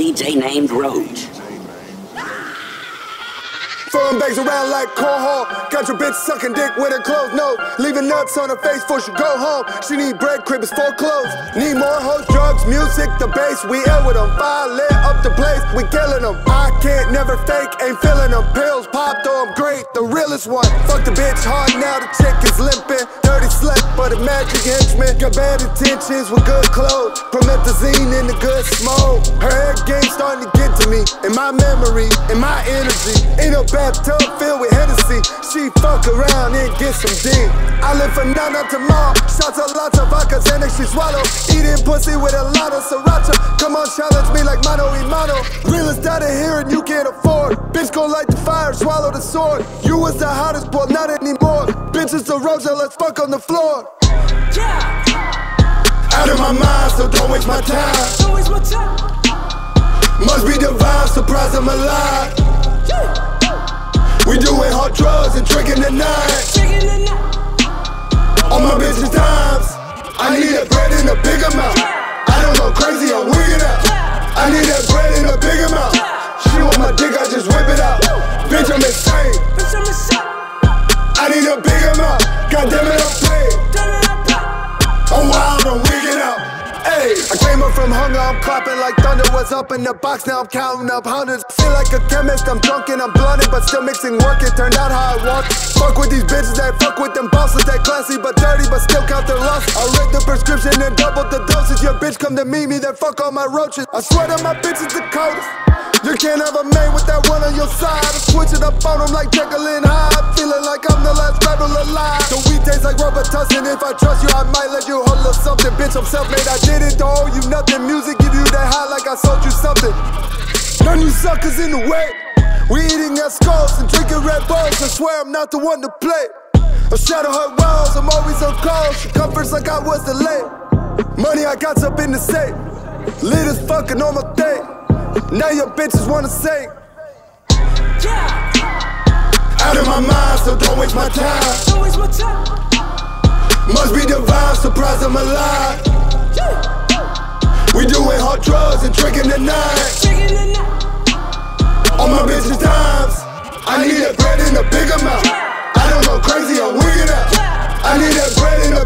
DJ named Roach. Throwing bags around like cornhole. Got your bitch sucking dick with her clothes. No, Leaving nuts on her face before she go home. She need bread, crib is foreclosed. Need more hoes, drugs, music, the bass. We ill with them. Fire lit up the place, we killing them. I can't never fake, ain't feeling them. Pills popped, I'm great, the realest one. Fuck the bitch hard now, the chick is limping. Dirty slut, but a magic henchman. Got bad intentions with good clothes. Promethazine in the good smoke. Her head game starting to get to me. In my memory, in my energy. Ain't no bathtub filled with Hennessy. She fuck around and get some D. I live for none of tomorrow. Shots a lot of vodka, Xanax she swallow. Eating pussy with a lot of sriracha. Come on, challenge me like mano y mano. Realest out of here and you can't afford. Bitch gon' light the fire, swallow the sword. You was the hottest, boy, not anymore. Bitches the rosa, let's fuck on the floor. Yeah. Out of my mind, so don't waste my time. Don't waste my time. Must be divine, surprise I'm alive. We doing hard drugs and drinking the night. Taking the night. All my bitches times. I need that bread in a big amount. I don't go crazy, I'm wigging out. I need that bread in a big amount. She want my dick, I just whip it out. Bitch, I'm insane. Bitch, I'm insane. I need a big amount. God damn it, From hunger, I'm clapping like thunder. Was up in the box, now I'm counting up hundreds. Feel like a chemist, I'm drunk and I'm blunted, but still mixing work. It turned out how I want. Fuck with these bitches, they fuck with them bosses. They classy but dirty, but still count their losses. I read the prescription and doubled the dosage. Your bitch come to meet me, then fuck all my roaches. I swear that my bitch is the. You can't have a man with that one on your side. I switch it up on him like Jekyll and tastes tussin'. If I trust you, I might let you hold up something. Bitch, I'm self-made. I did it to owe you nothing. Music give you that high like I sold you something. None you suckers in the way. We eating at skulls and drinking Red Bulls. I swear I'm not the one to play. I shadow her walls, I'm always on call. She comforts like I was delayed. Money I got up in the safe. Lit as fucking on my thing. Now your bitches wanna say. Yeah. Out of my mind, so don't waste my time. Don't waste my time. Must be divine, surprise I'm alive. We doing hard drugs and drinking the night. All my bitches times. I need that bread in a big amount. I don't go crazy, I'm wigging out. I need that bread in a big